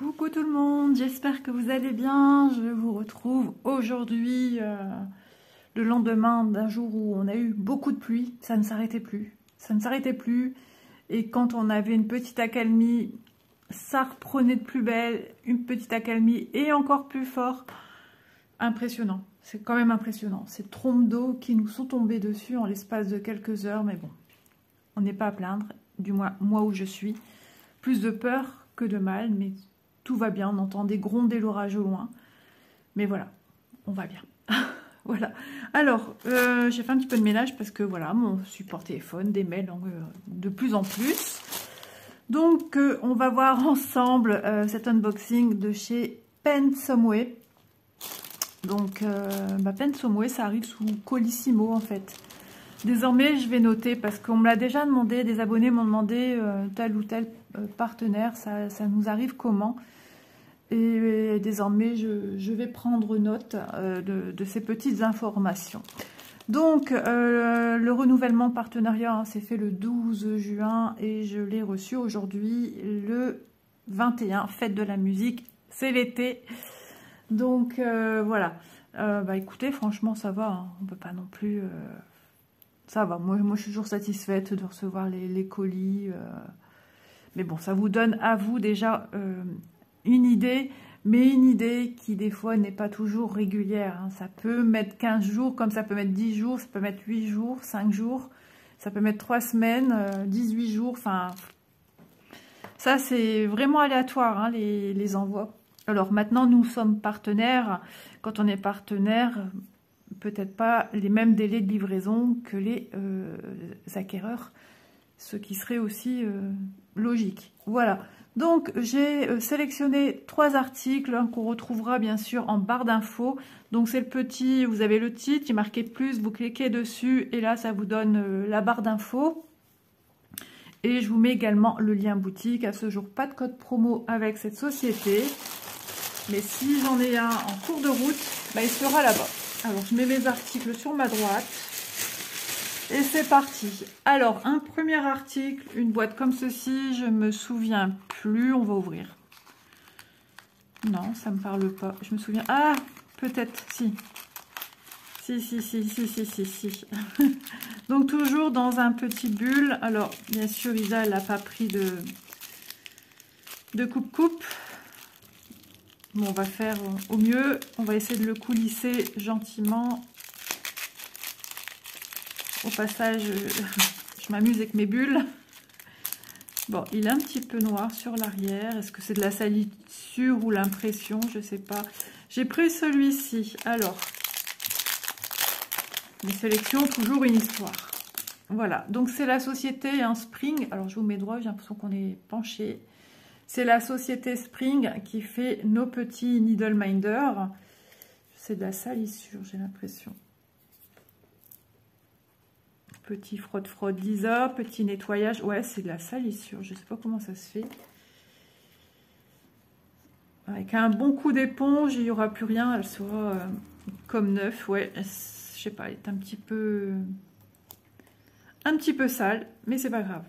Coucou tout le monde, j'espère que vous allez bien. Je vous retrouve aujourd'hui, euh, le lendemain d'un jour où on a eu beaucoup de pluie. Ça ne s'arrêtait plus, ça ne s'arrêtait plus. Et quand on avait une petite accalmie, ça reprenait de plus belle, une petite accalmie et encore plus fort. Impressionnant, c'est quand même impressionnant. Ces trompes d'eau qui nous sont tombées dessus en l'espace de quelques heures, mais bon, on n'est pas à plaindre, du moins moi où je suis. Plus de peur que de mal, mais va bien, on entend des gronder l'orage au loin. Mais voilà, on va bien. voilà. Alors, euh, j'ai fait un petit peu de ménage parce que voilà, mon support téléphone, des mails euh, de plus en plus. Donc, euh, on va voir ensemble cet unboxing de chez Pensomeway. Donc, bah, Pensomeway, ça arrive sous Colissimo en fait. Désormais, je vais noter parce qu'on me l'a déjà demandé, des abonnés m'ont demandé tel ou tel partenaire, ça, ça nous arrive comment? Et désormais, je, vais prendre note euh, de, ces petites informations. Donc, euh, le renouvellement partenariat hein, s'est fait le 12 juin et je l'ai reçu aujourd'hui le 21, fête de la musique, c'est l'été. Donc, euh, voilà. bah écoutez, franchement, ça va. Hein. On peut pas non plus... ça va. Moi, moi, je suis toujours satisfaite de recevoir les, les colis. mais bon, ça vous donne à vous déjà une idée, mais une idée qui des fois n'est pas toujours régulière. Hein. Ça peut mettre 15 jours, comme ça peut mettre 10 jours, ça peut mettre 8 jours, 5 jours, ça peut mettre 3 semaines, 18 euh, jours, enfin... Ça, c'est vraiment aléatoire, hein, les, envois. Alors maintenant, nous sommes partenaires. Quand on est partenaire, peut-être pas les mêmes délais de livraison que les euh, acquéreurs, ce qui serait aussi euh, logique. Voilà. Donc, j'ai euh, sélectionné trois articles qu'on retrouvera bien sûr en barre d'infos. Donc, c'est le petit, vous avez le titre, il est marqué plus, vous cliquez dessus et là, ça vous donne euh, la barre d'infos. Et je vous mets également le lien boutique. À ce jour, pas de code promo avec cette société. Mais si j'en ai un en cours de route, bah, il sera là-bas. Alors, je mets mes articles sur ma droite. Et c'est parti. Alors, un premier article, une boîte comme ceci, je me souviens plus. On va ouvrir. Non, ça me parle pas. Je me souviens... Ah, peut-être, si. Si, si, si, si, si, si, si. Donc, toujours dans un petit bulle. Alors, bien sûr, Isa, elle n'a pas pris de, de coupe-coupe. Bon, on va faire au mieux. On va essayer de le coulisser gentiment au passage, je, m'amuse avec mes bulles. Bon, il est un petit peu noir sur l'arrière. Est-ce que c'est de la salissure ou l'impression? Je ne sais pas. J'ai pris celui-ci. Alors, mes sélections, toujours une histoire. Voilà, donc c'est la société un Spring. Alors, je vous mets droit, j'ai l'impression qu'on est penché. C'est la société Spring qui fait nos petits Needle Minder. C'est de la salissure, j'ai l'impression. Petit frotte-frotte d'Isa, petit nettoyage. Ouais, c'est de la salissure. Je sais pas comment ça se fait. Avec un bon coup d'éponge, il n'y aura plus rien. Elle sera euh, comme neuf. Ouais, je sais pas, elle est un petit peu... Un petit peu sale, mais c'est pas grave.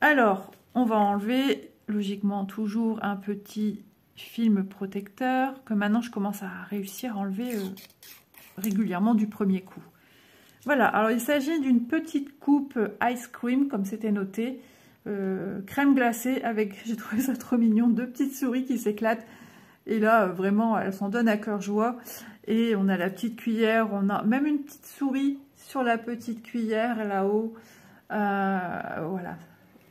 Alors, on va enlever, logiquement, toujours un petit film protecteur que maintenant je commence à réussir à enlever euh, régulièrement du premier coup. Voilà, alors il s'agit d'une petite coupe ice cream, comme c'était noté, euh, crème glacée avec, j'ai trouvé ça trop mignon, deux petites souris qui s'éclatent. Et là, euh, vraiment, elles s'en donnent à cœur joie. Et on a la petite cuillère, on a même une petite souris sur la petite cuillère là-haut. Euh, voilà.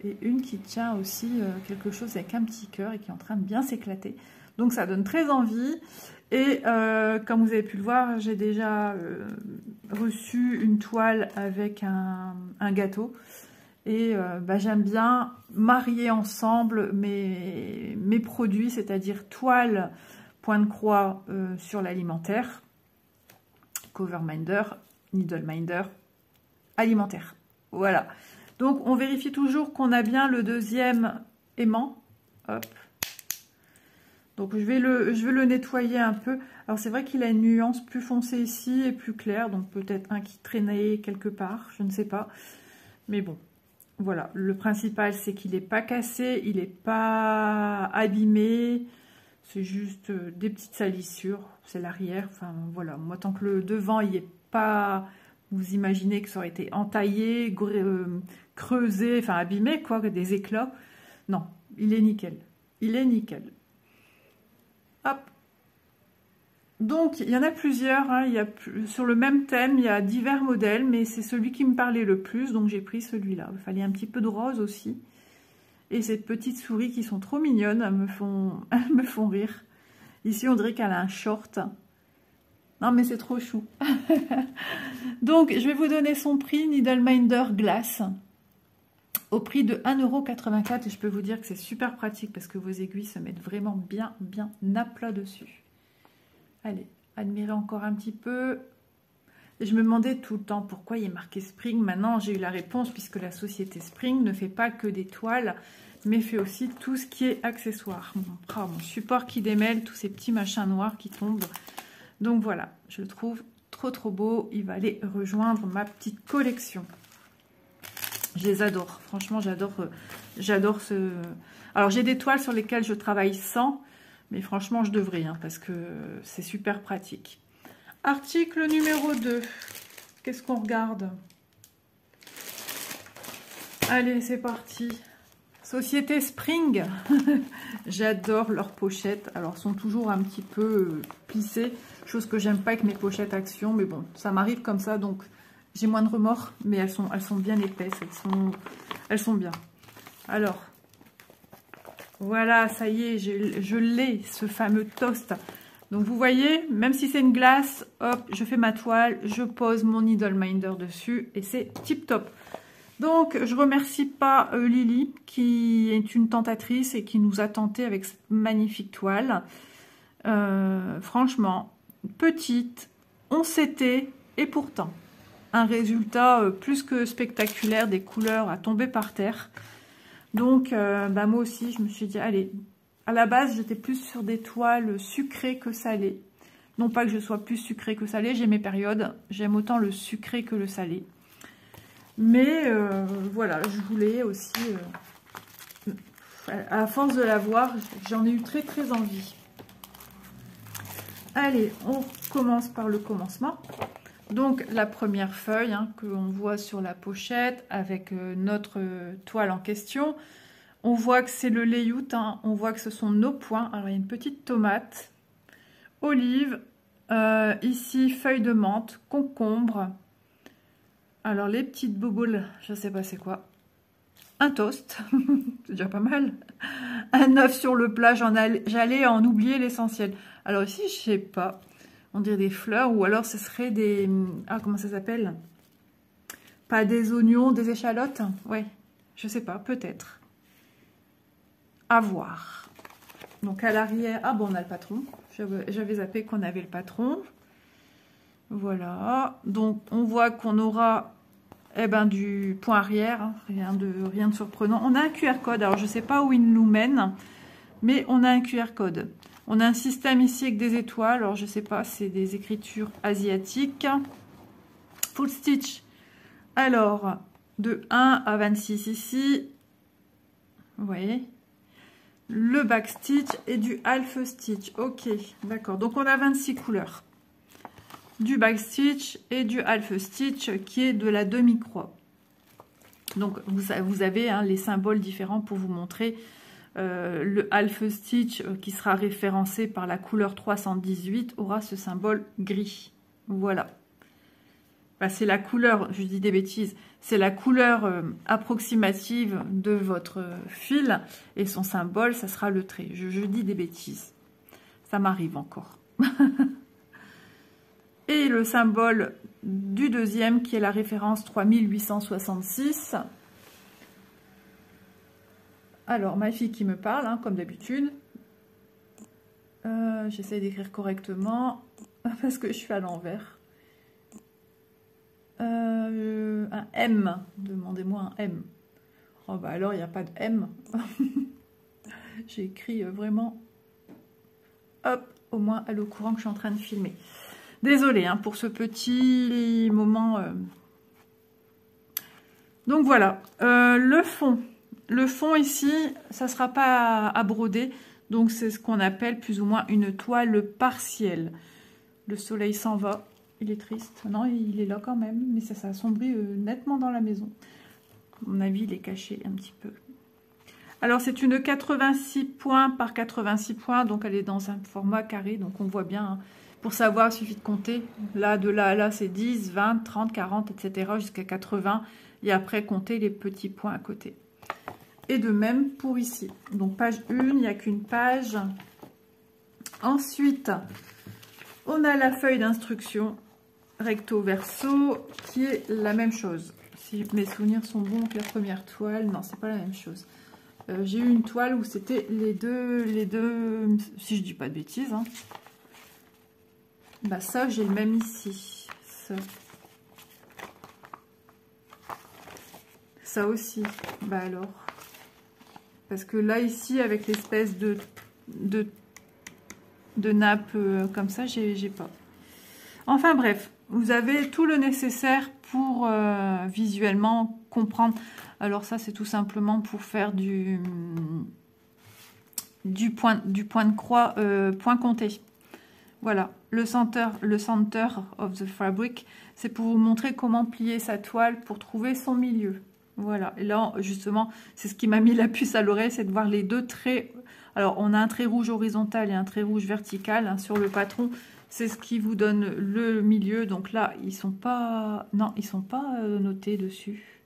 Et une qui tient aussi quelque chose avec un petit cœur et qui est en train de bien s'éclater. Donc ça donne très envie. Et comme vous avez pu le voir, j'ai déjà reçu une toile avec un, gâteau. Et euh, bah, j'aime bien marier ensemble mes, mes produits, c'est-à-dire toile, point de croix euh, sur l'alimentaire, cover minder, needle minder, alimentaire. Voilà. Donc on vérifie toujours qu'on a bien le deuxième aimant. Hop, donc je vais le, nettoyer un peu. Alors c'est vrai qu'il a une nuance plus foncée ici et plus claire. Donc peut-être un qui traînait quelque part, je ne sais pas. Mais bon, voilà, le principal, c'est qu'il n'est pas cassé, il n'est pas abîmé. C'est juste euh, des petites salissures. C'est l'arrière. Enfin, voilà. Moi, tant que le devant, il n'est pas... Vous imaginez que ça aurait été entaillé, euh, creusé, enfin abîmé, quoi, des éclats. Non, il est nickel. Il est nickel. Donc, il y en a plusieurs. Hein. Sur le même thème, il y a divers modèles, mais c'est celui qui me parlait le plus, donc j'ai pris celui-là. Il fallait un petit peu de rose aussi. Et cette petite souris qui sont trop mignonnes, me font, me font rire. Ici, on dirait qu'elle a un short. Non, mais c'est trop chou. donc, je vais vous donner son prix, Needleminder Glass, au prix de 1,84€. Et je peux vous dire que c'est super pratique parce que vos aiguilles se mettent vraiment bien, bien à plat dessus. Allez, admirez encore un petit peu. je me demandais tout le temps pourquoi il est marqué Spring. Maintenant, j'ai eu la réponse puisque la société Spring ne fait pas que des toiles, mais fait aussi tout ce qui est accessoire. Mon, mon support qui démêle, tous ces petits machins noirs qui tombent. Donc voilà, je le trouve trop trop beau. Il va aller rejoindre ma petite collection. Je les adore. Franchement, j'adore euh, j'adore ce... Alors, j'ai des toiles sur lesquelles je travaille sans, mais franchement, je devrais, hein, parce que c'est super pratique. Article numéro 2. Qu'est-ce qu'on regarde? Allez, c'est parti. Société Spring. J'adore leurs pochettes. Alors, elles sont toujours un petit peu euh, plissées. Chose que j'aime pas avec mes pochettes Action. Mais bon, ça m'arrive comme ça. Donc, j'ai moins de remords. Mais elles sont, bien épaisses. Elles sont bien. Alors, voilà, ça y est, je, l'ai, ce fameux toast. Donc vous voyez, même si c'est une glace, hop, je fais ma toile, je pose mon needle dessus et c'est tip top. Donc je remercie pas euh, Lily qui est une tentatrice et qui nous a tenté avec cette magnifique toile. Euh, franchement, petite, on s'était et pourtant un résultat euh, plus que spectaculaire, des couleurs à tomber par terre. Donc, euh, bah, moi aussi, je me suis dit, allez, à la base, j'étais plus sur des toiles sucrées que salées. Non pas que je sois plus sucrée que salée, j'ai mes périodes. J'aime autant le sucré que le salé. Mais euh, voilà, je voulais aussi, euh, à force de la voir, j'en ai eu très très envie. Allez, on commence par le commencement. Donc la première feuille hein, que voit sur la pochette avec euh, notre euh, toile en question. On voit que c'est le layout, hein. on voit que ce sont nos points. Alors il y a une petite tomate, olive, euh, ici feuille de menthe, concombre. Alors les petites bouboules, je ne sais pas c'est quoi. Un toast, c'est déjà pas mal. Un œuf sur le plat, j'allais en oublier l'essentiel. Alors ici, je sais pas on dirait des fleurs, ou alors ce serait des... Ah, comment ça s'appelle? Pas des oignons, des échalotes? Ouais, je sais pas, peut-être. À voir. Donc à l'arrière... Ah bon, on a le patron. J'avais zappé qu'on avait le patron. Voilà. Donc on voit qu'on aura eh ben, du point arrière. Hein. Rien, de, rien de surprenant. On a un QR code. Alors je ne sais pas où il nous mène, mais on a un QR code. On a un système ici avec des étoiles. Alors, je sais pas, c'est des écritures asiatiques. Full stitch. Alors, de 1 à 26 ici. Vous voyez? Le back stitch et du half stitch. Ok, d'accord. Donc, on a 26 couleurs. Du back stitch et du half stitch qui est de la demi-croix. Donc, vous, avez hein, les symboles différents pour vous montrer euh, le half stitch euh, qui sera référencé par la couleur 318 aura ce symbole gris. Voilà. Bah, c'est la couleur, je dis des bêtises, c'est la couleur euh, approximative de votre fil et son symbole, ça sera le trait. Je, je dis des bêtises. Ça m'arrive encore. et le symbole du deuxième qui est la référence 3866 alors, ma fille qui me parle, hein, comme d'habitude. Euh, j'essaie d'écrire correctement parce que je suis à l'envers. Euh, un M. Demandez-moi un M. Oh bah alors, il n'y a pas de M. J'ai écrit euh, vraiment... Hop, au moins elle est au courant que je suis en train de filmer. Désolée hein, pour ce petit moment Donc voilà, le fond. Le fond ici, ça ne sera pas à, broder. Donc c'est ce qu'on appelle plus ou moins une toile partielle. Le soleil s'en va. Il est triste. Non, il est là quand même. Mais ça s'assombrit euh, nettement dans la maison. À mon avis, il est caché un petit peu. Alors c'est une 86 points par 86 points. Donc elle est dans un format carré. Donc on voit bien... Hein. Pour savoir, il suffit de compter. Là, de là à là, c'est 10, 20, 30, 40, etc. jusqu'à 80 et après compter les petits points à côté. Et de même pour ici. Donc page 1, il n'y a qu'une page. Ensuite, on a la feuille d'instruction recto verso qui est la même chose. Si mes souvenirs sont bons la première toile, non, c'est pas la même chose. Euh, j'ai eu une toile où c'était les deux, les deux, si je dis pas de bêtises. Hein. Bah ça, j'ai le même ici. Ça. Ça aussi. Bah alors. Parce que là, ici, avec l'espèce de, de, nappe euh, comme ça, j'ai pas. Enfin bref, vous avez tout le nécessaire pour euh, visuellement comprendre. Alors ça, c'est tout simplement pour faire du, du, point, du point de croix, euh, point compté. Voilà, le center, le center of the fabric, c'est pour vous montrer comment plier sa toile pour trouver son milieu. Voilà, et là, justement, c'est ce qui m'a mis la puce à l'oreille, c'est de voir les deux traits. Alors, on a un trait rouge horizontal et un trait rouge vertical hein, sur le patron. C'est ce qui vous donne le milieu. Donc là, ils sont pas... Non, ils sont pas euh, notés dessus.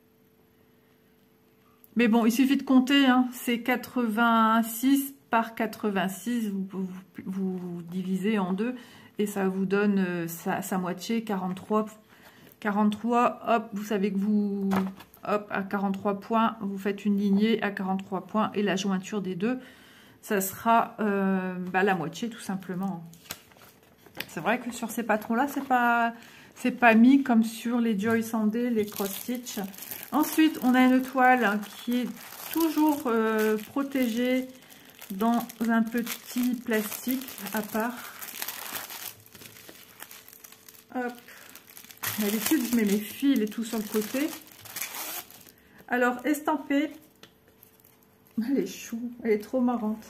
Mais bon, il suffit de compter. Hein. C'est 86 par 86. Vous, vous, divisez en deux. Et ça vous donne euh, sa, sa moitié, 43. 43, hop, vous savez que vous hop, à 43 points, vous faites une lignée à 43 points et la jointure des deux, ça sera euh, bah, la moitié tout simplement. C'est vrai que sur ces patrons-là, c'est pas c'est pas mis comme sur les Joy Sandé, les cross stitch. Ensuite, on a une toile qui est toujours euh, protégée dans un petit plastique à part. Hop. D'habitude, je mets mes fils et tout sur le côté. Alors, estampée. Elle est chou, elle est trop marrante.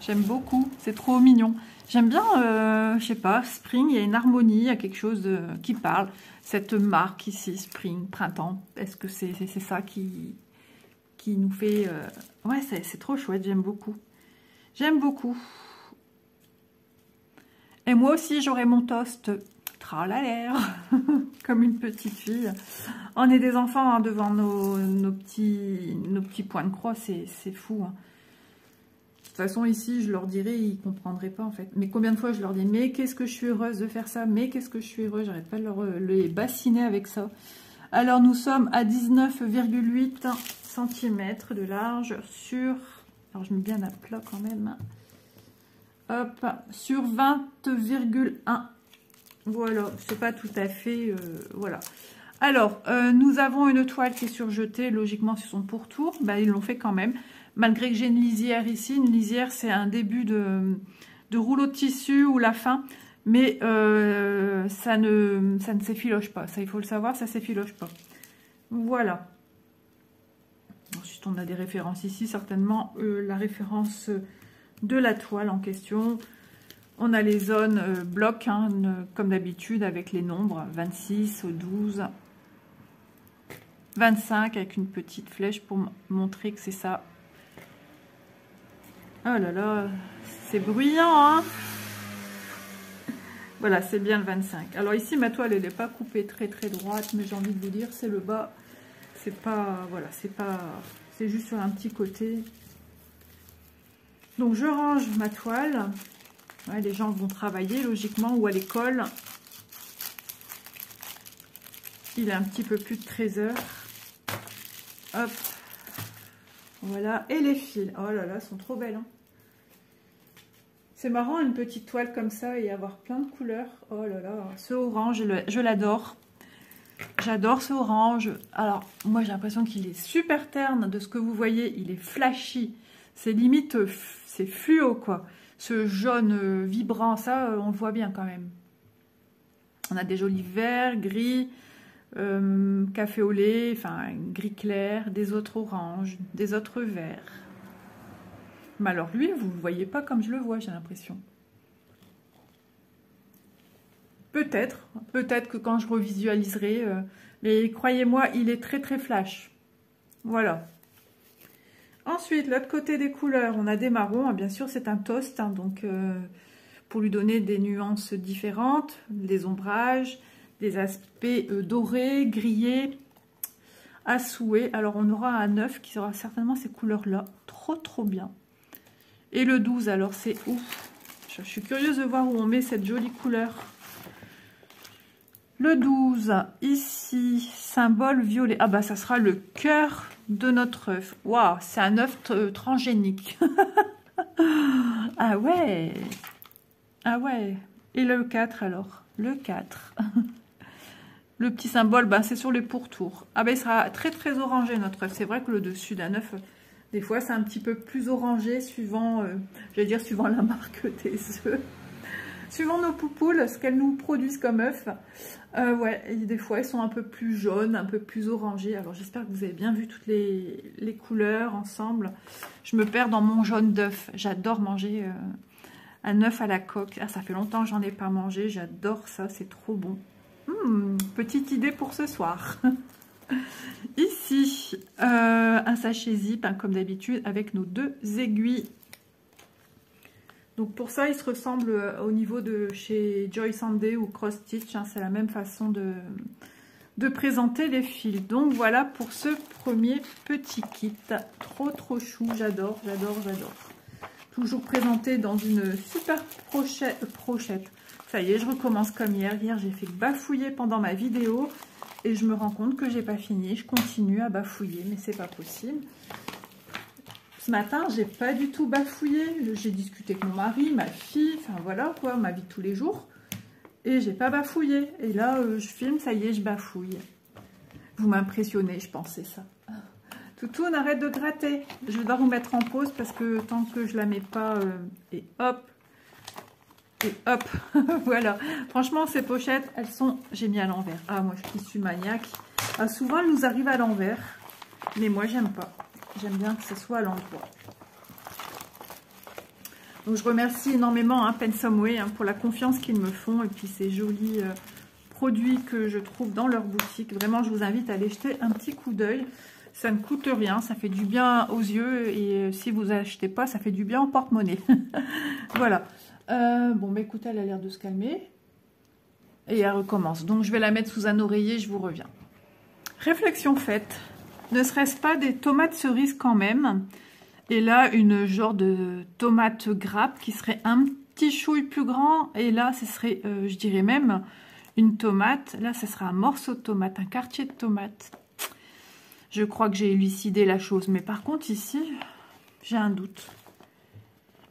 J'aime beaucoup, c'est trop mignon. J'aime bien, euh, je sais pas, Spring, il y a une harmonie, il y a quelque chose qui parle. Cette marque ici, Spring, printemps, est-ce que c'est ça qui, nous fait... Euh, ouais, c'est trop chouette, j'aime beaucoup. J'aime beaucoup. Et moi aussi, j'aurai mon toast l'air comme une petite fille. On est des enfants hein, devant nos, petits, nos petits points de croix, c'est fou. Hein. De toute façon, ici, je leur dirais, ils comprendraient pas en fait. Mais combien de fois je leur dis, mais qu'est-ce que je suis heureuse de faire ça, mais qu'est-ce que je suis heureuse, j'arrête pas de leur, les bassiner avec ça. Alors, nous sommes à 19,8 cm de large sur, alors je mets bien à plat quand même, hop, sur 20,1 voilà, c'est pas tout à fait... Euh, voilà. Alors, euh, nous avons une toile qui est surjetée, logiquement sur son pourtour. Ben, ils l'ont fait quand même. Malgré que j'ai une lisière ici. Une lisière, c'est un début de, rouleau de tissu ou la fin. Mais euh, ça ne, ça ne s'effiloche pas. Ça, il faut le savoir, ça s'effiloche pas. Voilà. Ensuite, on a des références ici. Certainement, la référence de la toile en question. On a les zones euh, blocs, hein, comme d'habitude, avec les nombres 26, 12, 25, avec une petite flèche pour montrer que c'est ça. Oh là là, c'est bruyant, hein Voilà, c'est bien le 25. Alors ici, ma toile, elle n'est pas coupée très très droite, mais j'ai envie de vous dire, c'est le bas. C'est pas, voilà, c'est pas, c'est juste sur un petit côté. Donc je range ma toile les gens vont travailler logiquement ou à l'école. Il est un petit peu plus de 13 heures. Hop. Voilà. Et les fils. Oh là là, sont trop belles. Hein. C'est marrant une petite toile comme ça et avoir plein de couleurs. Oh là là. Ce orange, je l'adore. J'adore ce orange. Alors, moi j'ai l'impression qu'il est super terne. De ce que vous voyez, il est flashy. C'est limite, c'est fluo quoi ce jaune euh, vibrant, ça, euh, on le voit bien quand même. On a des jolis verts, gris, euh, café au lait, enfin gris clair, des autres oranges, des autres verts. Mais alors lui, vous ne le voyez pas comme je le vois, j'ai l'impression. Peut-être, peut-être que quand je revisualiserai, mais croyez-moi, il est très très flash. Voilà. Ensuite, l'autre côté des couleurs, on a des marrons. Bien sûr, c'est un toast, hein, donc euh, pour lui donner des nuances différentes, des ombrages, des aspects euh, dorés, grillés, à souhait. Alors, on aura un 9 qui sera certainement ces couleurs-là. Trop, trop bien. Et le 12, alors, c'est ouf. Je suis curieuse de voir où on met cette jolie couleur. Le 12, ici, symbole violet. Ah bah, ça sera le cœur de notre œuf. Waouh, c'est un œuf transgénique. ah ouais Ah ouais Et le 4 alors? Le 4. le petit symbole, bah, c'est sur les pourtours. Ah ben, il sera très très orangé notre œuf. C'est vrai que le dessus d'un œuf, des fois, c'est un petit peu plus orangé suivant, euh, j'allais dire, suivant la marque des œufs. Suivant nos poupoules, ce qu'elles nous produisent comme œufs. Euh, des fois, elles sont un peu plus jaunes, un peu plus orangées. Alors, j'espère que vous avez bien vu toutes les, couleurs ensemble. Je me perds dans mon jaune d'œuf. J'adore manger euh, un œuf à la coque. Ah, ça fait longtemps que j'en ai pas mangé. J'adore ça, c'est trop bon. Hmm, petite idée pour ce soir. Ici, euh, un sachet zip, hein, comme d'habitude, avec nos deux aiguilles donc pour ça, il se ressemble euh, au niveau de chez Joy Sunday ou Cross Stitch. Hein, c'est la même façon de, présenter les fils. Donc voilà pour ce premier petit kit. Trop trop chou, j'adore, j'adore, j'adore. Toujours présenté dans une super prochette, prochette. Ça y est, je recommence comme hier. Hier, j'ai fait bafouiller pendant ma vidéo et je me rends compte que j'ai pas fini. Je continue à bafouiller, mais c'est pas possible. Ce matin, j'ai pas du tout bafouillé. J'ai discuté avec mon mari, ma fille, enfin voilà quoi, ma vie de tous les jours. Et j'ai pas bafouillé. Et là, euh, je filme, ça y est, je bafouille. Vous m'impressionnez, je pensais ça. Toutou, on arrête de gratter. Je dois vous mettre en pause parce que tant que je la mets pas, euh, et hop, et hop, voilà. Franchement, ces pochettes, elles sont, j'ai mis à l'envers. Ah, moi, je suis maniaque. Ah, souvent, elles nous arrivent à l'envers, mais moi, j'aime pas. J'aime bien que ce soit à l'endroit. Donc je remercie énormément hein, Pensomeway hein, pour la confiance qu'ils me font et puis ces jolis euh, produits que je trouve dans leur boutique. Vraiment, je vous invite à aller jeter un petit coup d'œil. Ça ne coûte rien, ça fait du bien aux yeux et euh, si vous achetez pas, ça fait du bien en porte-monnaie. voilà. Euh, bon, mais écoutez, elle a l'air de se calmer. Et elle recommence. Donc, je vais la mettre sous un oreiller, je vous reviens. Réflexion faite. Ne serait-ce pas des tomates cerises quand même? Et là, une genre de tomate grappe qui serait un petit chouille plus grand. Et là, ce serait, euh, je dirais même, une tomate. Là, ce serait un morceau de tomate, un quartier de tomate. Je crois que j'ai élucidé la chose. Mais par contre, ici, j'ai un doute.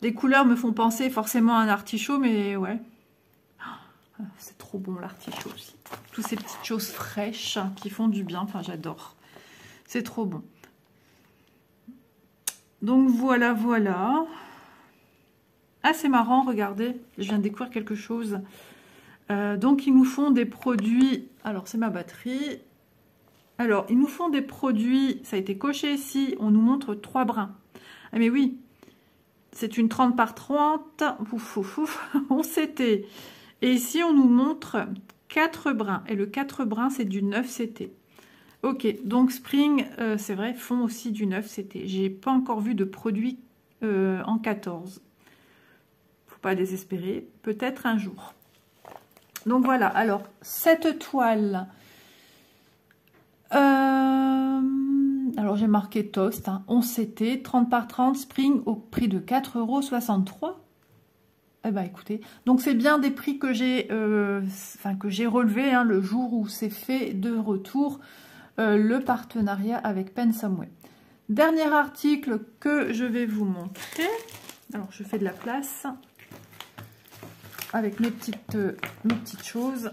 Les couleurs me font penser forcément à un artichaut, mais ouais. Ah, c'est trop bon l'artichaut aussi. Toutes ces petites choses fraîches qui font du bien. Enfin, j'adore. C'est trop bon. Donc voilà, voilà. Ah, c'est marrant, regardez, je viens de découvrir quelque chose. Euh, donc, ils nous font des produits... Alors, c'est ma batterie. Alors, ils nous font des produits... Ça a été coché ici. On nous montre trois brins. Ah, mais oui. C'est une 30 par 30. Ouf, ouf, ouf. On s'était. Et ici, on nous montre quatre brins. Et le 4 brins, c'est du 9 CT. Ok, donc Spring, euh, c'est vrai, font aussi du 9 CT. J'ai pas encore vu de produit euh, en 14. Faut pas désespérer, peut-être un jour. Donc voilà, alors cette toile, euh, alors j'ai marqué Toast, hein, 11 CT, 30 par 30, Spring au prix de 4,63 euros. Eh ben écoutez, donc c'est bien des prix que j'ai enfin que j'ai relevés hein, le jour où c'est fait de retour. Euh, le partenariat avec Pensomeway. Dernier article que je vais vous montrer. Alors, je fais de la place avec mes petites, euh, choses.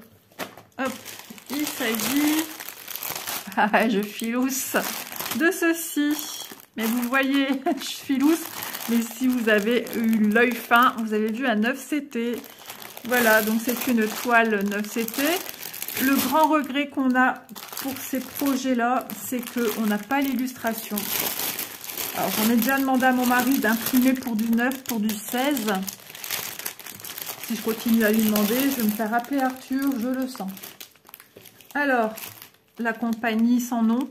Hop, il s'agit... Ah, je filousse de ceci. Mais vous voyez, je filousse. Mais si vous avez eu l'œil fin, vous avez vu un 9CT. Voilà, donc c'est une toile 9CT. Le grand regret qu'on a pour ces projets-là, c'est qu'on n'a pas l'illustration. Alors, j'en ai déjà demandé à mon mari d'imprimer pour du 9, pour du 16. Si je continue à lui demander, je vais me faire appeler Arthur, je le sens. Alors, la compagnie sans nom.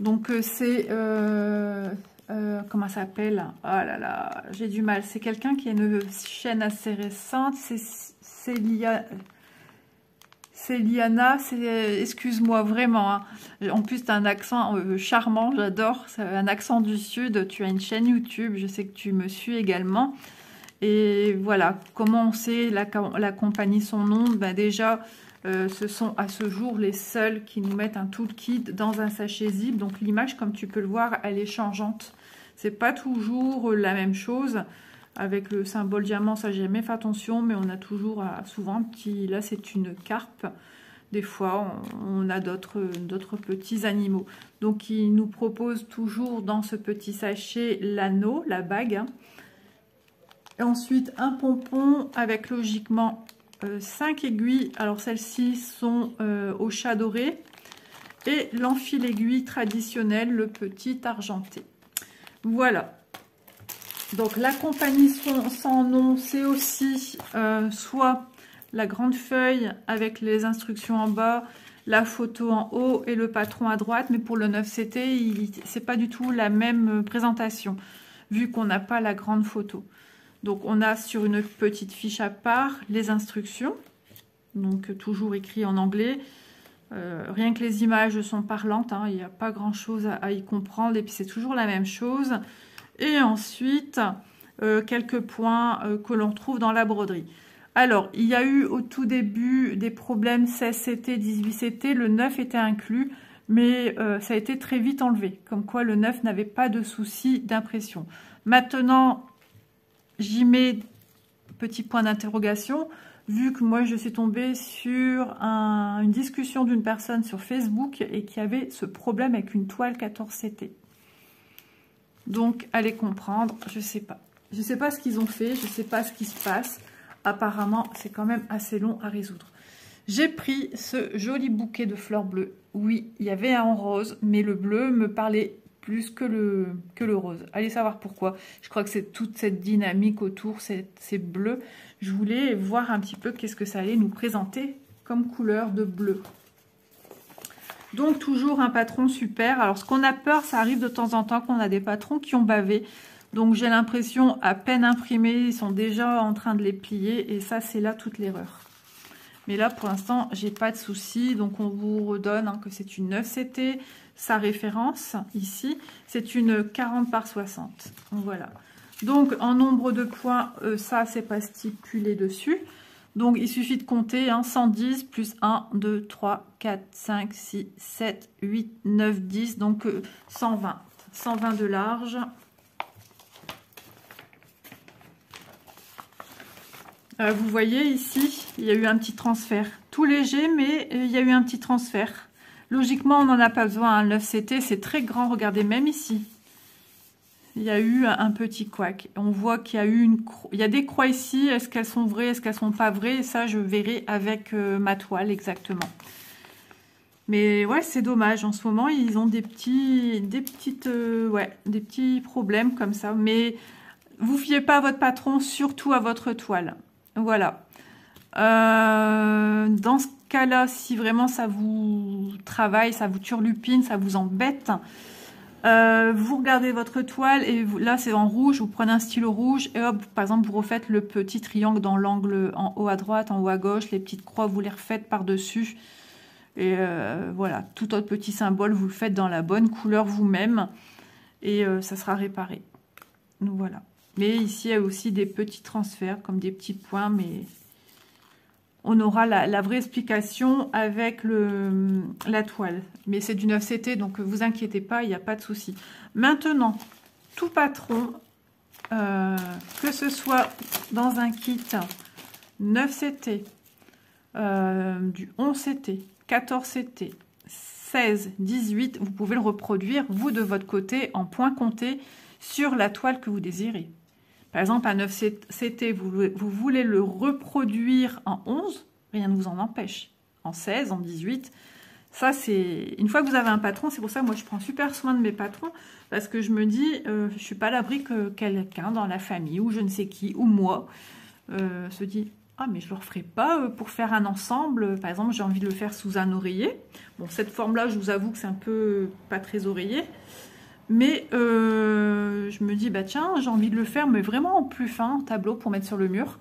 Donc, euh, c'est... Euh, euh, comment ça s'appelle? Oh là là, j'ai du mal. C'est quelqu'un qui a une chaîne assez récente. C'est Célia... Céliana, excuse-moi vraiment. Hein. En plus, tu as un accent charmant, j'adore. Un accent du Sud. Tu as une chaîne YouTube, je sais que tu me suis également. Et voilà, comment on sait la, la compagnie son nom? Ben Déjà, euh, ce sont à ce jour les seuls qui nous mettent un toolkit dans un sachet zip. Donc l'image, comme tu peux le voir, elle est changeante. C'est pas toujours la même chose. Avec le symbole diamant, ça j'ai jamais fait attention, mais on a toujours euh, souvent un petit... Là, c'est une carpe. Des fois, on, a d'autres petits animaux. Donc, il nous propose toujours dans ce petit sachet l'anneau, la bague. Et ensuite, un pompon avec logiquement 5 euh, aiguilles. Alors celles-ci sont euh, au chat doré. Et l'enfil aiguille traditionnel, le petit argenté. Voilà. Donc la compagnie sans nom, c'est aussi euh, soit la grande feuille avec les instructions en bas, la photo en haut et le patron à droite. Mais pour le 9CT, c'est pas du tout la même présentation, vu qu'on n'a pas la grande photo. Donc on a sur une petite fiche à part les instructions, donc toujours écrit en anglais. Euh, rien que les images sont parlantes, hein, il n'y a pas grand chose à, y comprendre et puis c'est toujours la même chose. Et ensuite, euh, quelques points euh, que l'on trouve dans la broderie. Alors, il y a eu au tout début des problèmes 16CT, 18CT, le 9 était inclus, mais ça a été très vite enlevé, comme quoi le 9 n'avait pas de souci d'impression. Maintenant, j'y mets petit point d'interrogation, vu que moi je suis tombée sur une discussion d'une personne sur Facebook et qui avait ce problème avec une toile 14CT. Donc, allez comprendre, je sais pas. Je sais pas ce qu'ils ont fait, je sais pas ce qui se passe. Apparemment, c'est quand même assez long à résoudre. J'ai pris ce joli bouquet de fleurs bleues. Oui, il y avait un rose, mais le bleu me parlait plus que le, que le rose. Allez savoir pourquoi. Je crois que c'est toute cette dynamique autour, c'est bleu. Je voulais voir un petit peu qu'est-ce que ça allait nous présenter comme couleur de bleu. Donc toujours un patron super. Alors ce qu'on a peur, ça arrive de temps en temps qu'on a des patrons qui ont bavé. Donc j'ai l'impression à peine imprimés, ils sont déjà en train de les plier. Et ça c'est là toute l'erreur. Mais là pour l'instant j'ai pas de souci. Donc on vous redonne hein, que c'est une 9CT sa référence ici, c'est une 40 par 60. Voilà. Donc, en nombre de points, euh, ça, c'est pas stipulé dessus. Donc, il suffit de compter 110 hein, plus 1, 2, 3, 4, 5, 6, 7, 8, 9, 10. Donc, 120. Euh, 120 de large. Euh, vous voyez ici, il y a eu un petit transfert. Tout léger, mais il y a eu un petit transfert. Logiquement, on n'en a pas besoin. Le 9CT, c'est très grand. Regardez, même ici, il y a eu un petit couac. On voit qu'il y a eu une il y a des croix ici. Est-ce qu'elles sont vraies? Est-ce qu'elles sont pas vraies? Ça, je verrai avec euh, ma toile exactement. Mais ouais, c'est dommage. En ce moment, ils ont euh, des petits problèmes comme ça. Mais vous fiez pas à votre patron, surtout à votre toile. Voilà. Euh, dans ce cas-là, si vraiment ça vous travaille, ça vous turlupine, ça vous embête, euh, vous regardez votre toile et là c'est en rouge, vous prenez un stylo rouge et hop, par exemple, vous refaites le petit triangle dans l'angle en haut à droite, en haut à gauche, les petites croix, vous les refaites par-dessus. Et euh, voilà, tout autre petit symbole, vous le faites dans la bonne couleur vous-même et ça sera réparé. Donc voilà. Mais ici, il y a aussi des petits transferts, comme des petits points, mais on aura la, vraie explication avec le, la toile. Mais c'est du 9CT, donc vous inquiétez pas, il n'y a pas de souci. Maintenant, tout patron, euh, que ce soit dans un kit 9CT, euh, du 11CT, 14CT, 16, 18, vous pouvez le reproduire, vous, de votre côté, en point compté sur la toile que vous désirez. Par exemple, un 9CT, vous, vous voulez le reproduire en 11, rien ne vous en empêche. en 16, en 18. Ça, c'est... Une fois que vous avez un patron, c'est pour ça que moi, je prends super soin de mes patrons, parce que je me dis, euh, je suis pas à l'abri que quelqu'un dans la famille, ou je ne sais qui, ou moi, euh, se dit, ah, mais je ne le referai pas euh, pour faire un ensemble. Par exemple, j'ai envie de le faire sous un oreiller. Bon, cette forme-là, je vous avoue que c'est un peu pas très oreiller. Mais euh, je me dis, bah tiens, j'ai envie de le faire, mais vraiment en plus fin, tableau pour mettre sur le mur.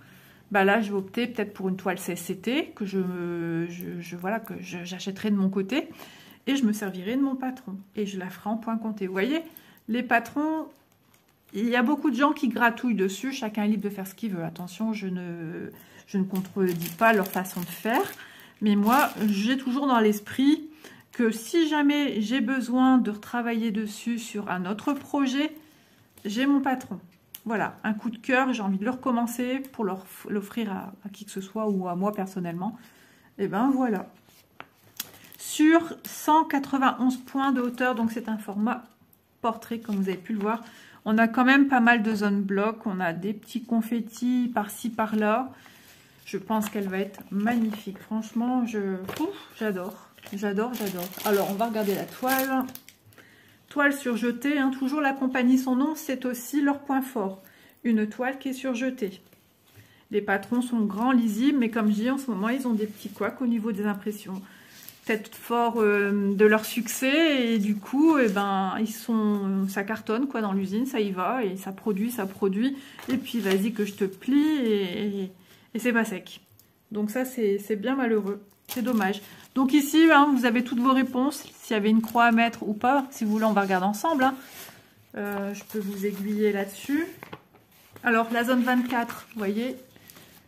Bah là, je vais opter peut-être pour une toile CSCT que je, je, voilà que j'achèterai de mon côté et je me servirai de mon patron et je la ferai en point compté. Vous voyez, les patrons, il y a beaucoup de gens qui gratouillent dessus. Chacun est libre de faire ce qu'il veut. Attention, je ne je ne contredis pas leur façon de faire. Mais moi, j'ai toujours dans l'esprit que si jamais j'ai besoin de retravailler dessus sur un autre projet, j'ai mon patron. Voilà, un coup de cœur, j'ai envie de le recommencer pour l'offrir à, qui que ce soit ou à moi personnellement. Et ben voilà. Sur 191 points de hauteur, donc c'est un format portrait comme vous avez pu le voir. On a quand même pas mal de zones blocs, on a des petits confettis par-ci par-là. Je pense qu'elle va être magnifique. Franchement, je j'adore. J'adore, j'adore. Alors, on va regarder la toile. Toile surjetée. Hein. Toujours la compagnie, son nom, c'est aussi leur point fort. Une toile qui est surjetée. Les patrons sont grands, lisibles, mais comme je dis, en ce moment, ils ont des petits couacs au niveau des impressions. Peut-être fort euh, de leur succès, et du coup, eh ben, ils sont, ça cartonne quoi dans l'usine, ça y va, et ça produit, ça produit. Et puis, vas-y que je te plie, et et c'est pas sec. Donc ça, c'est bien malheureux. C'est dommage. Donc ici, hein, vous avez toutes vos réponses. S'il y avait une croix à mettre ou pas. Si vous voulez, on va regarder ensemble. Hein. Euh, je peux vous aiguiller là-dessus. Alors, la zone 24, vous voyez,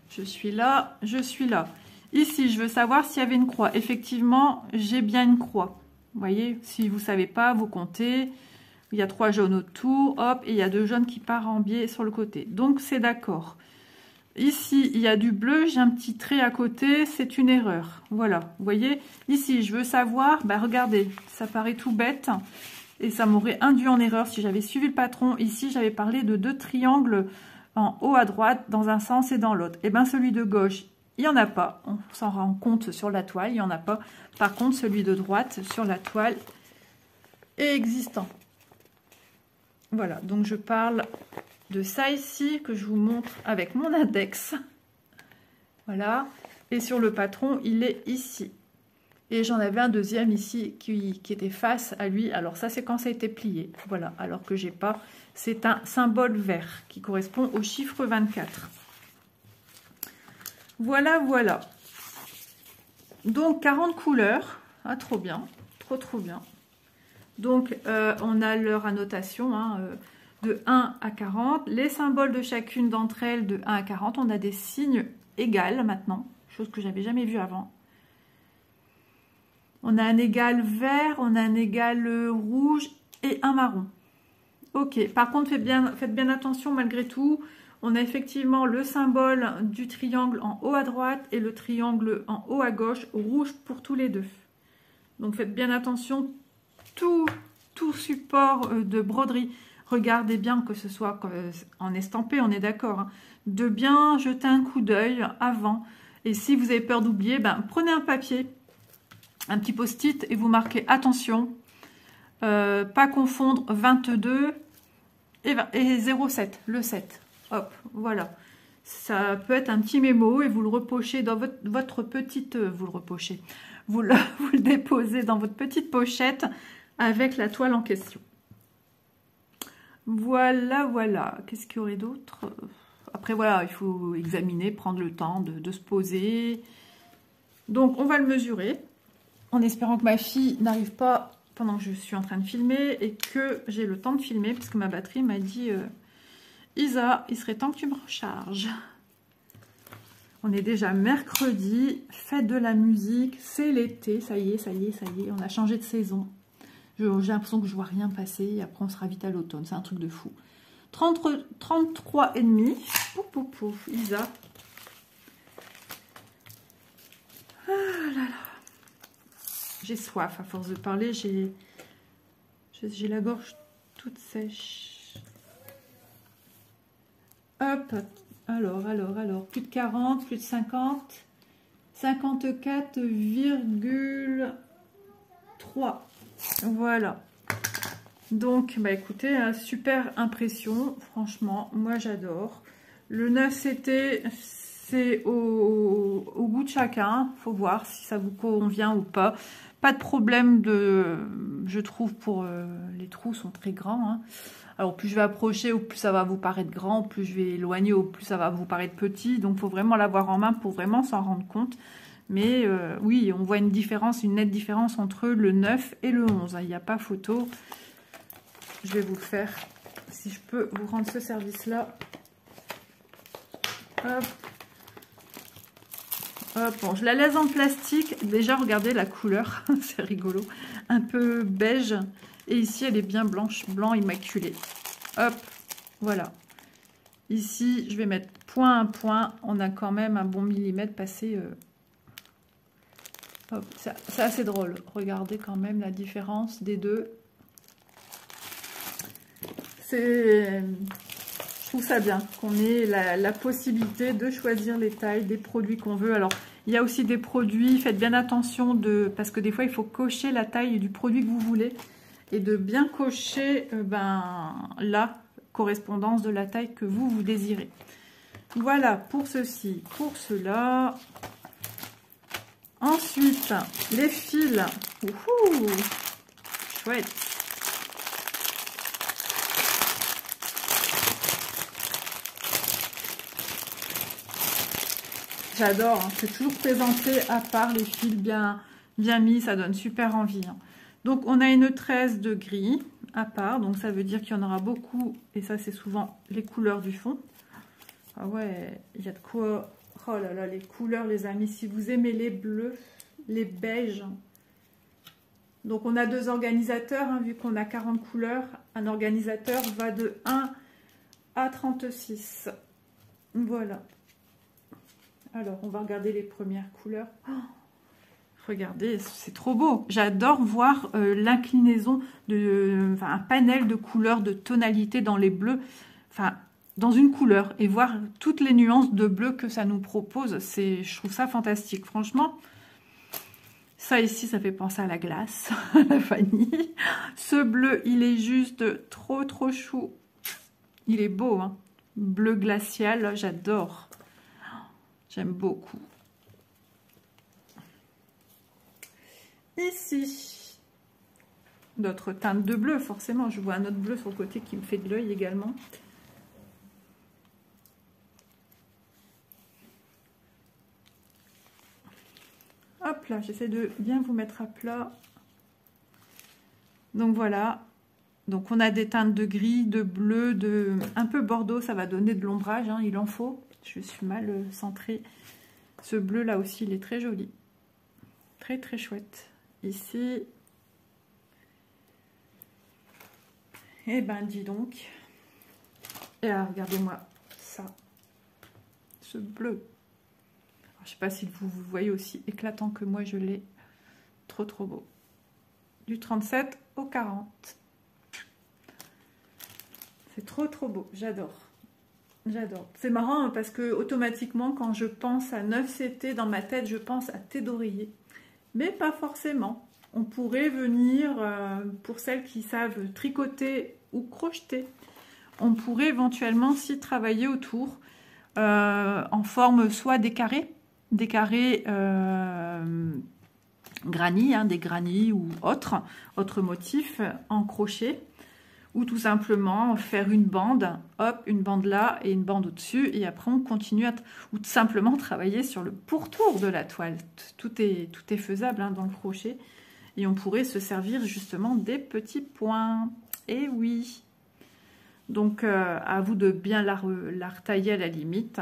je suis là, je suis là. Ici, je veux savoir s'il y avait une croix. Effectivement, j'ai bien une croix. Vous voyez, si vous ne savez pas, vous comptez. Il y a trois jaunes autour, hop, et il y a deux jaunes qui partent en biais sur le côté. Donc, c'est d'accord. Ici, il y a du bleu, j'ai un petit trait à côté, c'est une erreur. Voilà, vous voyez Ici, je veux savoir, bah regardez, ça paraît tout bête, et ça m'aurait induit en erreur si j'avais suivi le patron. Ici, j'avais parlé de deux triangles en haut à droite, dans un sens et dans l'autre. Et eh bien, celui de gauche, il n'y en a pas. On s'en rend compte sur la toile, il n'y en a pas. Par contre, celui de droite, sur la toile, est existant. Voilà, donc je parle de ça ici que je vous montre avec mon index. Voilà. Et sur le patron, il est ici. Et j'en avais un deuxième ici qui, était face à lui. Alors ça, c'est quand ça a été plié. Voilà, alors que j'ai pas. C'est un symbole vert qui correspond au chiffre 24. Voilà, voilà. Donc, 40 couleurs. Ah, trop bien. Trop, trop bien. Donc, euh, on a leur annotation. Hein, euh, de 1 à 40. Les symboles de chacune d'entre elles de 1 à 40, on a des signes égaux maintenant, chose que j'avais jamais vue avant. On a un égal vert, on a un égal rouge et un marron. Ok, par contre, faites bien, faites bien attention malgré tout. On a effectivement le symbole du triangle en haut à droite et le triangle en haut à gauche, rouge pour tous les deux. Donc faites bien attention, tout, tout support euh, de broderie regardez bien que ce soit euh, en estampé, on est d'accord, hein. de bien jeter un coup d'œil avant. Et si vous avez peur d'oublier, ben, prenez un papier, un petit post-it et vous marquez attention, euh, pas confondre 22 et, 0,7, le 7. Hop, voilà. Ça peut être un petit mémo et vous le repochez dans votre, petite... Euh, vous le repochez. Vous vous le déposez dans votre petite pochette avec la toile en question. Voilà, voilà. Qu'est-ce qu'il y aurait d'autre? Après, voilà, il faut examiner, prendre le temps de, se poser. Donc, on va le mesurer, en espérant que ma fille n'arrive pas pendant que je suis en train de filmer et que j'ai le temps de filmer, parce que ma batterie m'a dit euh, Isa, il serait temps que tu me recharges ». On est déjà mercredi, fête de la musique, c'est l'été, ça y est, ça y est, ça y est, on a changé de saison. J'ai l'impression que je vois rien passer. Et après, on sera vite à l'automne. C'est un truc de fou. 33 et demi. Pouf, pouf, pouf. Isa. Ah là là. J'ai soif à force de parler. J'ai j'ai la gorge toute sèche. Hop. Alors, alors, alors. Plus de 40, plus de 50. 54,3. Voilà. Donc, bah écoutez, hein, super impression. Franchement, moi j'adore. Le 9CT, c'est au, goût de chacun. faut voir si ça vous convient ou pas. Pas de problème de, je trouve, pour euh, les trous sont très grands. Hein. Alors plus je vais approcher, au plus ça va vous paraître grand, plus je vais éloigner, au plus ça va vous paraître petit. Donc faut vraiment l'avoir en main pour vraiment s'en rendre compte. Mais euh, oui, on voit une différence, une nette différence entre le 9 et le 11. Hein. Il n'y a pas photo. Je vais vous le faire. Si je peux vous rendre ce service-là. Hop. Bon, je la laisse en plastique. Déjà, regardez la couleur. C'est rigolo. Un peu beige. Et ici, elle est bien blanche, blanc immaculé. Hop, voilà. Ici, je vais mettre point à point. On a quand même un bon millimètre passé. Euh, c'est assez drôle. Regardez quand même la différence des deux. C'est je trouve ça bien qu'on ait la, possibilité de choisir les tailles des produits qu'on veut. Alors, il y a aussi des produits, faites bien attention de parce que des fois, il faut cocher la taille du produit que vous voulez et de bien cocher euh, ben, la correspondance de la taille que vous, vous désirez. Voilà pour ceci, pour cela. Ensuite, les fils. chouette. J'adore, hein. c'est toujours présenté à part les fils bien, bien mis, ça donne super envie. Hein. Donc on a une tresse de gris à part, donc ça veut dire qu'il y en aura beaucoup, et ça c'est souvent les couleurs du fond. Ah ouais, il y a de quoi... Oh là là, les couleurs les amis, si vous aimez les bleus, les beiges. Donc on a deux organisateurs, hein, vu qu'on a 40 couleurs, un organisateur va de 1 à 36. Voilà. Alors, on va regarder les premières couleurs. Oh, regardez, c'est trop beau. J'adore voir euh, l'inclinaison de, un panel de couleurs, de tonalités dans les bleus. Enfin, dans une couleur et voir toutes les nuances de bleu que ça nous propose. Je trouve ça fantastique. Franchement, ça ici, ça fait penser à la glace, la vanille. Ce bleu, il est juste trop, trop chou. Il est beau, hein. Bleu glacial, j'adore. J'aime beaucoup. Ici, d'autres teintes de bleu, forcément. Je vois un autre bleu sur le côté qui me fait de l'œil également. J'essaie de bien vous mettre à plat. Donc voilà. Donc on a des teintes de gris, de bleu, de un peu bordeaux. Ça va donner de l'ombrage, hein, il en faut. Je suis mal euh, centrée. Ce bleu là aussi, il est très joli. Très très chouette. Ici. Eh ben, dis donc. Et là, regardez-moi ça. Ce bleu. Je sais pas si vous, vous voyez aussi éclatant que moi je l'ai. Trop trop beau. Du 37 au 40. C'est trop trop beau. J'adore. J'adore. C'est marrant hein, parce que automatiquement, quand je pense à 9CT dans ma tête, je pense à thé d'oreiller. Mais pas forcément. On pourrait venir, euh, pour celles qui savent tricoter ou crocheter, on pourrait éventuellement s'y travailler autour euh, en forme soit des carrés, des carrés euh, hein, des granits ou autres, motifs en crochet ou tout simplement faire une bande, hop, une bande là et une bande au-dessus, et après on continue à, ou tout simplement travailler sur le pourtour de la toile. Tout est, tout est faisable hein, dans le crochet, et on pourrait se servir justement des petits points. Et oui Donc euh, à vous de bien la, la retailler à la limite,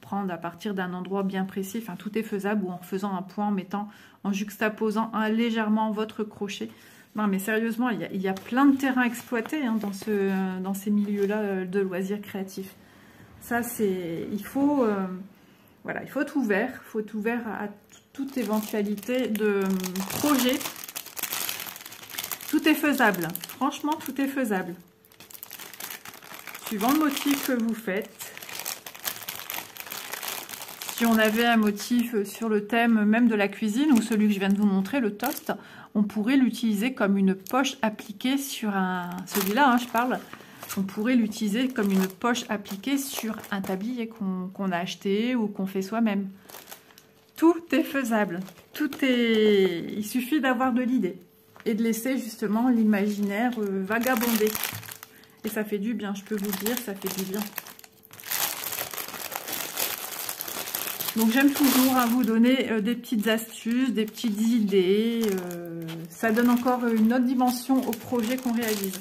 prendre à partir d'un endroit bien précis, enfin tout est faisable, ou en faisant un point, en mettant, en juxtaposant un, légèrement votre crochet, non, mais sérieusement, il y a, plein de terrains exploités hein, dans, ce, dans ces milieux-là euh, de loisirs créatifs. Ça, c'est... Il faut... Euh, voilà, il faut être ouvert. Il faut être ouvert à, toute éventualité de projet. Tout est faisable. Franchement, tout est faisable. Suivant le motif que vous faites. Si on avait un motif sur le thème même de la cuisine ou celui que je viens de vous montrer, le toast, on pourrait l'utiliser comme une poche appliquée sur un... Celui-là, hein, je parle. On pourrait l'utiliser comme une poche appliquée sur un tablier qu'on a acheté ou qu'on fait soi-même. Tout est faisable. Tout est... Il suffit d'avoir de l'idée et de laisser justement l'imaginaire euh, vagabonder. Et ça fait du bien, je peux vous dire, ça fait du bien. Donc j'aime toujours à vous donner euh, des petites astuces, des petites idées. Euh, ça donne encore une autre dimension au projet qu'on réalise.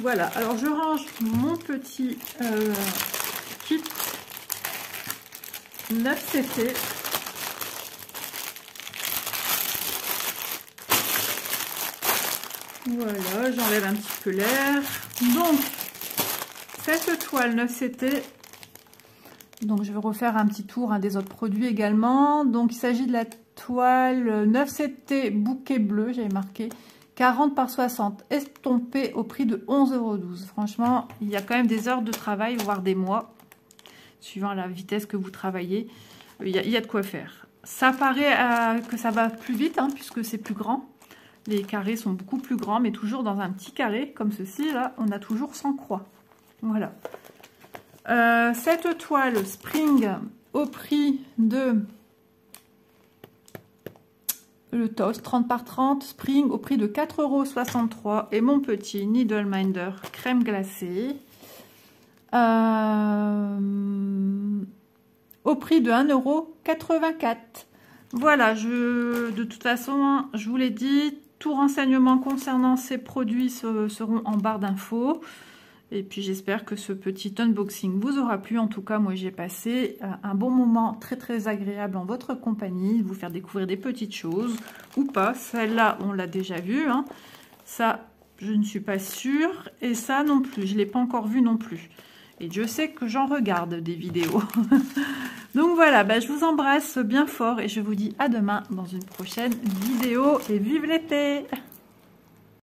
Voilà, alors je range mon petit euh, kit 9CT. Voilà, j'enlève un petit peu l'air. Donc, cette toile 9CT, donc je vais refaire un petit tour des autres produits également. Donc il s'agit de la toile 9CT bouquet bleu, j'avais marqué 40 par 60, estompée au prix de 11,12€. Franchement, il y a quand même des heures de travail, voire des mois, suivant la vitesse que vous travaillez. Il y a, de quoi faire. Ça paraît euh, que ça va plus vite, hein, puisque c'est plus grand. Les carrés sont beaucoup plus grands, mais toujours dans un petit carré, comme ceci, là, on a toujours sans croix. Voilà. Euh, cette toile Spring au prix de le toast 30 par 30 Spring au prix de 4,63€ et mon petit Needle Minder crème glacée euh, au prix de 1,84€. Voilà, je, de toute façon, je vous l'ai dit, tout renseignement concernant ces produits seront en barre d'infos. Et puis j'espère que ce petit unboxing vous aura plu. En tout cas, moi j'ai passé euh, un bon moment très très agréable en votre compagnie. Vous faire découvrir des petites choses ou pas. Celle-là, on l'a déjà vue. Hein. Ça, je ne suis pas sûre. Et ça non plus, je ne l'ai pas encore vu non plus. Et je sais que j'en regarde des vidéos. Donc voilà, bah, je vous embrasse bien fort et je vous dis à demain dans une prochaine vidéo. Et vive l'été